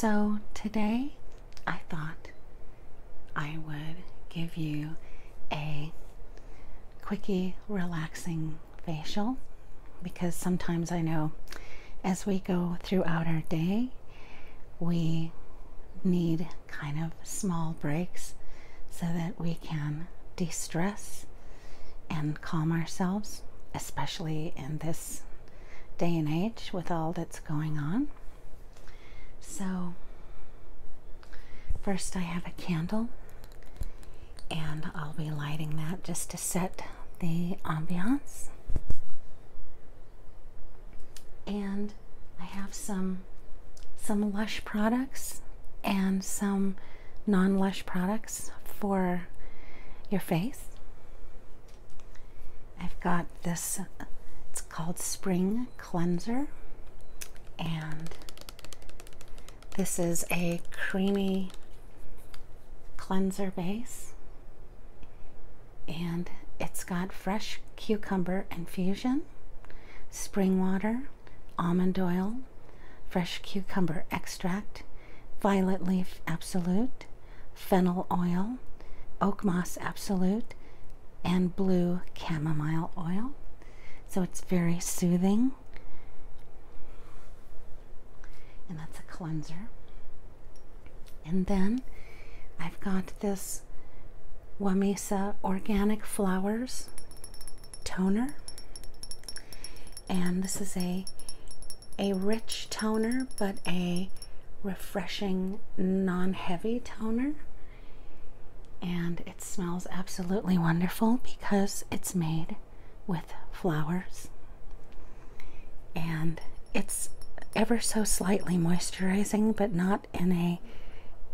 So today I thought I would give you a quickie relaxing facial because sometimes I know as we go throughout our day we need kind of small breaks so that we can de-stress and calm ourselves especially in this day and age with all that's going on. So, first I have a candle, and I'll be lighting that just to set the ambiance. And I have some some Lush products and some non-Lush products for your face. I've got this it's called Spring Cleanser, and this is a creamy cleanser base, and it's got fresh cucumber infusion, spring water, almond oil, fresh cucumber extract, violet leaf absolute, fennel oil, oak moss absolute, and blue chamomile oil. So it's very soothing. And that's a cleanser. And then I've got this Wamisa Organic Flowers toner. And this is a a rich toner, but a refreshing, non-heavy toner. And it smells absolutely wonderful because it's made with flowers. And it's ever so slightly moisturizing, but not in a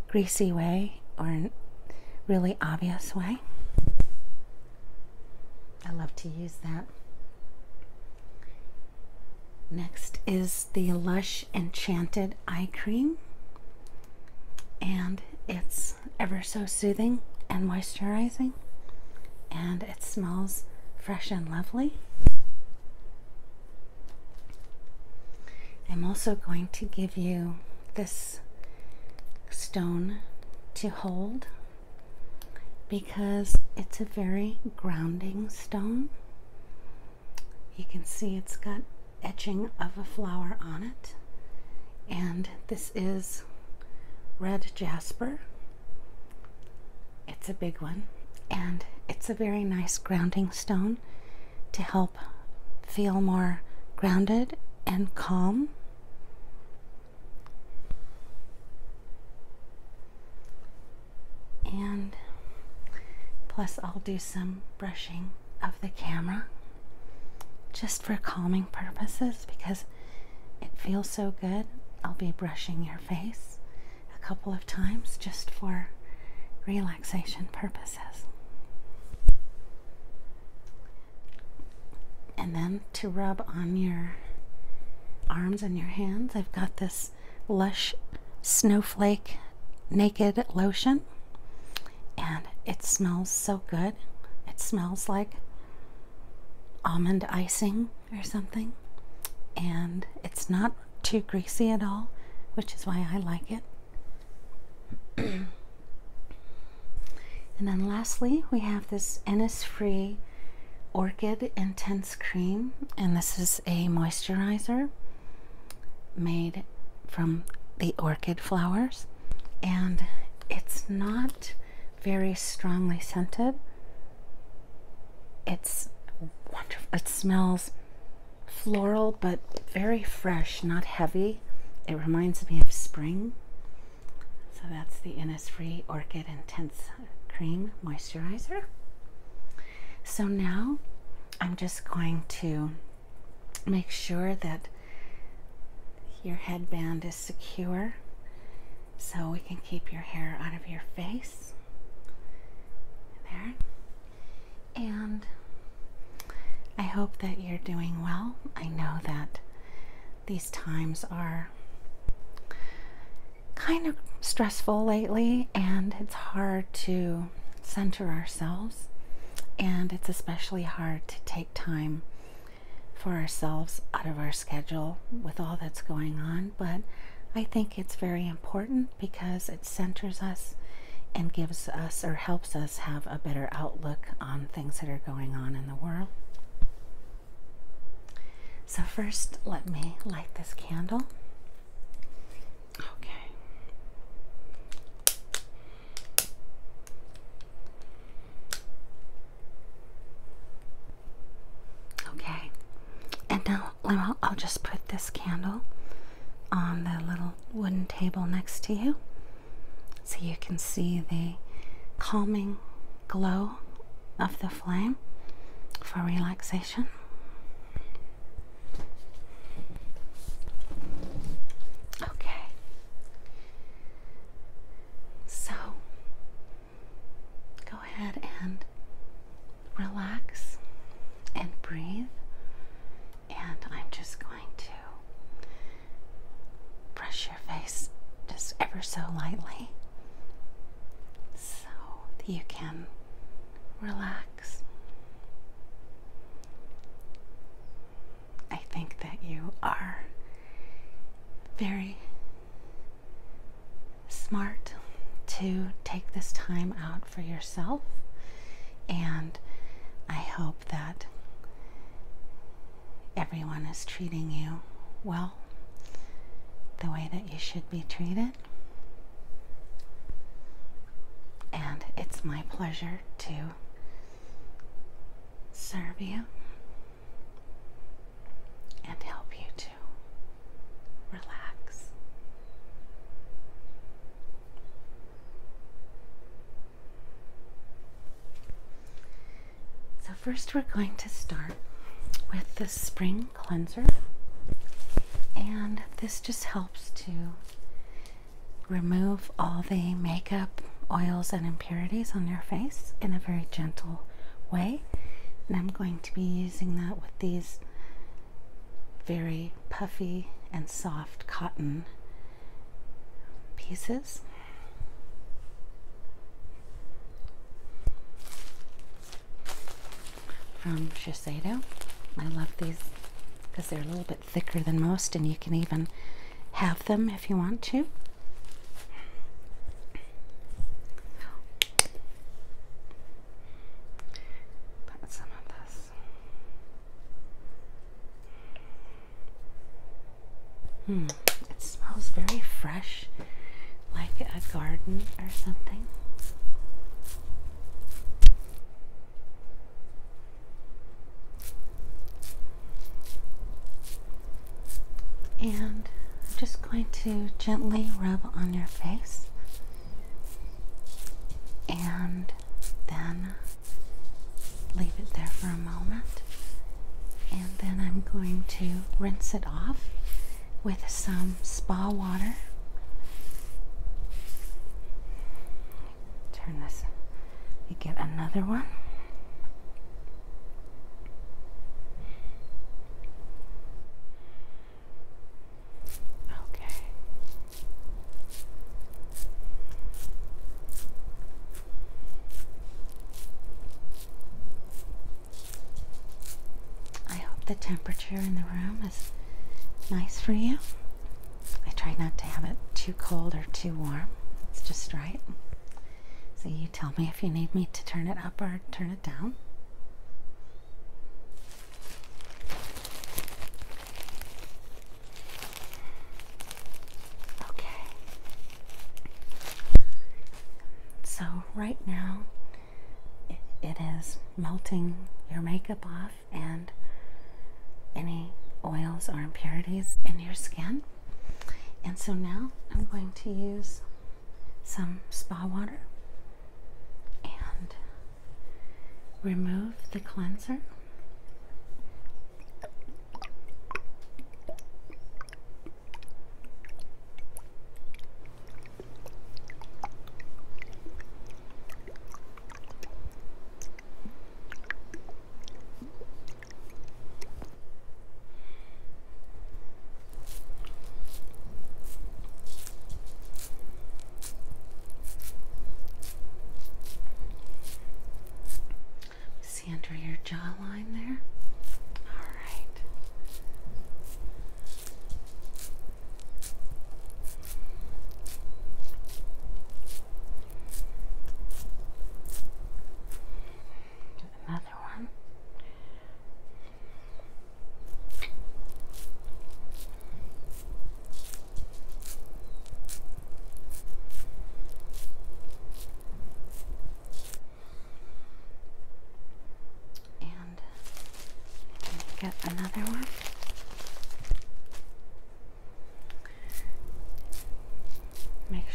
greasy way or a really obvious way. I love to use that. Next is the Lush Enchanted Eye Cream. And it's ever so soothing and moisturizing. And it smells fresh and lovely. I'm also going to give you this stone to hold because it's a very grounding stone. You can see it's got etching of a flower on it, and this is red jasper. It's a big one, and it's a very nice grounding stone to help feel more grounded and calm. And plus, I'll do some brushing of the camera just for calming purposes because it feels so good. I'll be brushing your face a couple of times just for relaxation purposes. And then to rub on your arms and your hands, I've got this Lush Snowflake Naked Lotion. And it smells so good. It smells like almond icing or something. And it's not too greasy at all, which is why I like it. and then lastly, we have this Innisfree Orchid Intense Cream, and this is a moisturizer made from the orchid flowers, and it's not very strongly scented. It's wonderful. It smells floral but very fresh, not heavy. It reminds me of spring. So that's the Innisfree Orchid Intense Cream Moisturizer. So now I'm just going to make sure that your headband is secure so we can keep your hair out of your face. There. And I hope that you're doing well. I know that these times are kind of stressful lately and it's hard to center ourselves. And it's especially hard to take time for ourselves out of our schedule with all that's going on. But I think it's very important because it centers us and gives us or helps us have a better outlook on things that are going on in the world. So, first, let me light this candle. Okay. Okay, and now I'll, I'll just put this candle on the little wooden table next to you so you can see the calming glow of the flame for relaxation. Okay. So go ahead and relax and breathe. And I'm just going to brush your face just ever so lightly so that you can relax. I think that you are very smart to take this time out for yourself, and I hope that everyone is treating you well the way that you should be treated. And it's my pleasure to serve you and help you to relax. So, first, we're going to start with the spring cleanser, and this just helps to remove all the makeup, oils, and impurities on your face in a very gentle way. And I'm going to be using that with these very puffy and soft cotton pieces. From Shiseido. I love these because they're a little bit thicker than most, and you can even have them if you want to. Put some of this. Hmm, it smells very fresh, like a garden or something. And I'm just going to gently rub on your face and then leave it there for a moment. And then I'm going to rinse it off with some spa water. Turn this, you get another one. Okay. I hope the temperature in the room is nice for you. I try not to have it too cold or too warm. It's just right. So you tell me if you need me to turn it up or turn it down. Okay. So right now it, it is melting your makeup off and any oils or impurities in your skin. And so now I'm going to use some spa water and remove the cleanser. See under your jawline.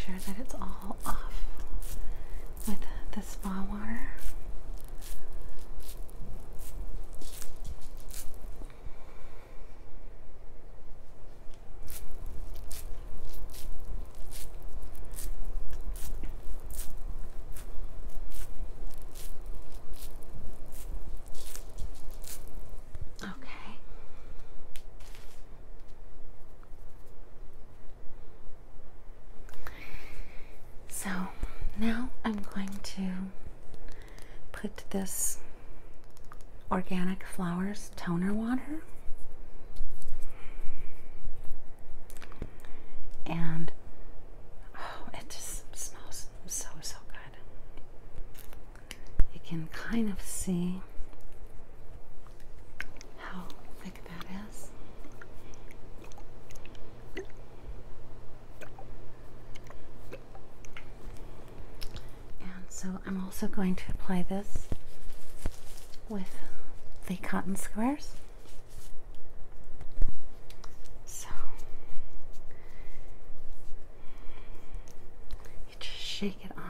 Sure that it's all off with the spa water. Okay. So now I'm going to put this organic flowers toner water and oh, it just smells so so good. You can kind of see how thick that is. And so I'm also going to apply this with the cotton squares. So you just shake it on.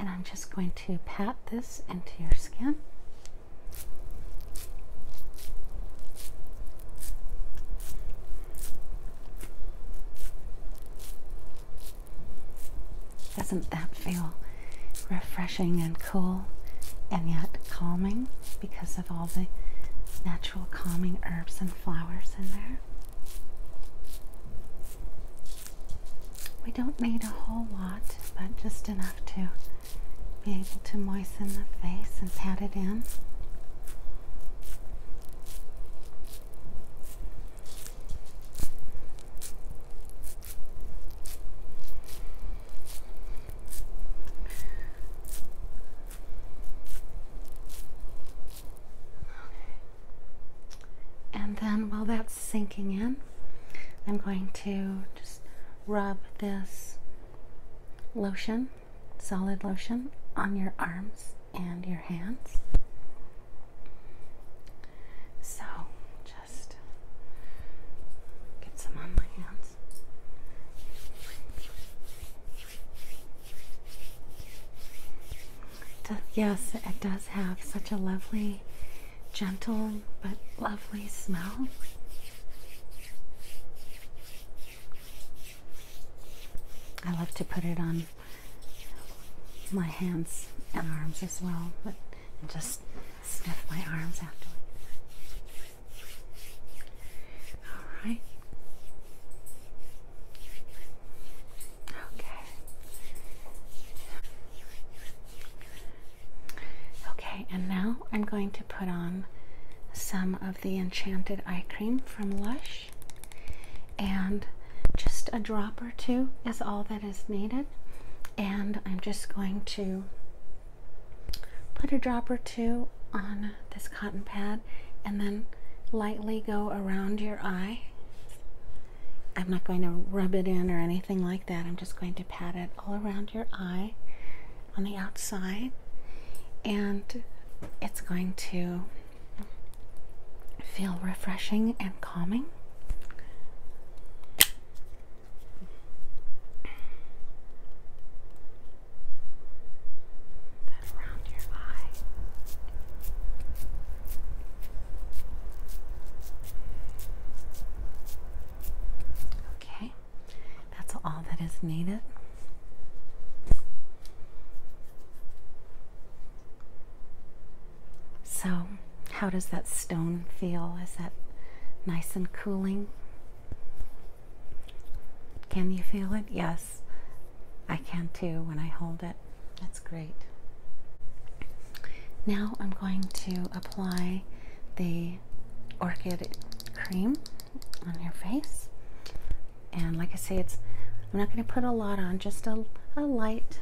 And I'm just going to pat this into your skin. Doesn't that feel refreshing and cool and yet calming because of all the natural calming herbs and flowers in there? We don't need a whole lot, but just enough to be able to moisten the face and pat it in. And then while that's sinking in, I'm going to just rub this lotion, solid lotion, on your arms and your hands. So just get some on my hands. Yes, it does have such a lovely, gentle but lovely smell. I love to put it on my hands and arms as well, but and just sniff my arms afterwards. All right. Okay. Okay, and now I'm going to put on some of the Enchanted Eye Cream from Lush. And just a drop or two is all that is needed. And I'm just going to put a drop or two on this cotton pad and then lightly go around your eye. I'm not going to rub it in or anything like that. I'm just going to pat it all around your eye on the outside. And it's going to feel refreshing and calming. That around your eye. Okay, that's all that is needed. So, how does that stone feel? Is that nice and cooling? Can you feel it? Yes, I can too when I hold it. That's great. Now I'm going to apply the orchid cream on your face. And like I say, it's I'm not going to put a lot on, just a, a light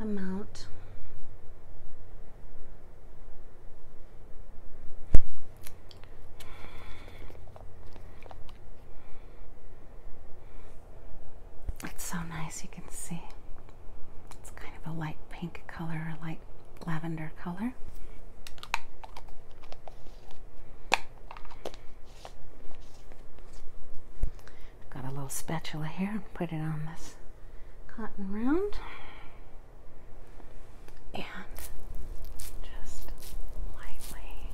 amount. It's so nice, you can see. It's kind of a light pink color, a light lavender color. Spatula here and put it on this cotton round. And just lightly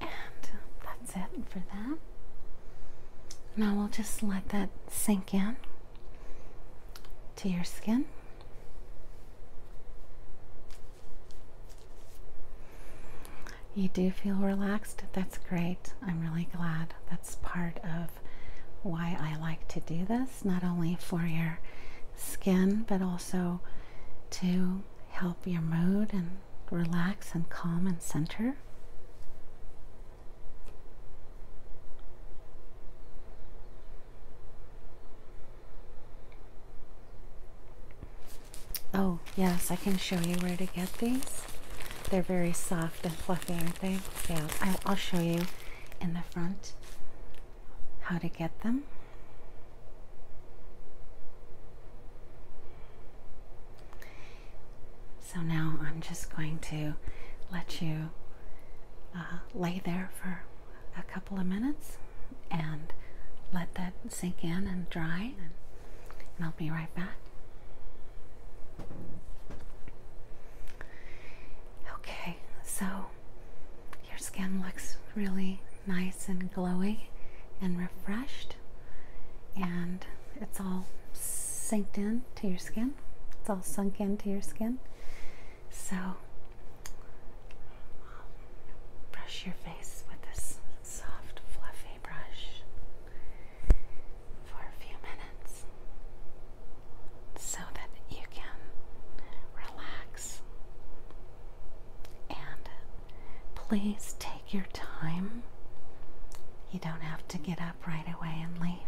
and that's it for that. Now we'll just let that sink in to your skin. You do feel relaxed? That's great. I'm really glad. That's part of why I like to do this, not only for your skin, but also to help your mood and relax and calm and center. Oh, yes, I can show you where to get these. They're very soft and fluffy, aren't they? Yeah, I'll, show you in the front how to get them. So now I'm just going to let you uh, lay there for a couple of minutes and let that sink in and dry, and, and I'll be right back. Okay, so your skin looks really nice and glowy and refreshed, and it's all synced in to your skin. It's all sunk into your skin. So, brush your face with this soft, fluffy brush for a few minutes so that you can relax. And please take your time. You don't have to get up right away and leave.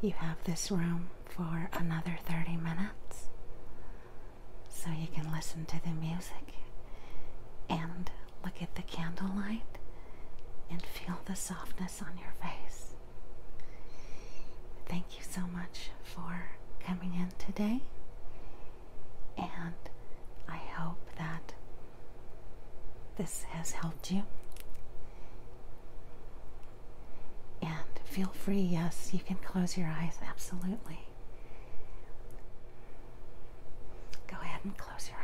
You have this room for another 30 minutes so you can listen to the music and look at the candlelight and feel the softness on your face. Thank you so much for coming in today, and I hope that this has helped you. And feel free, yes, you can close your eyes, absolutely. Go ahead and close your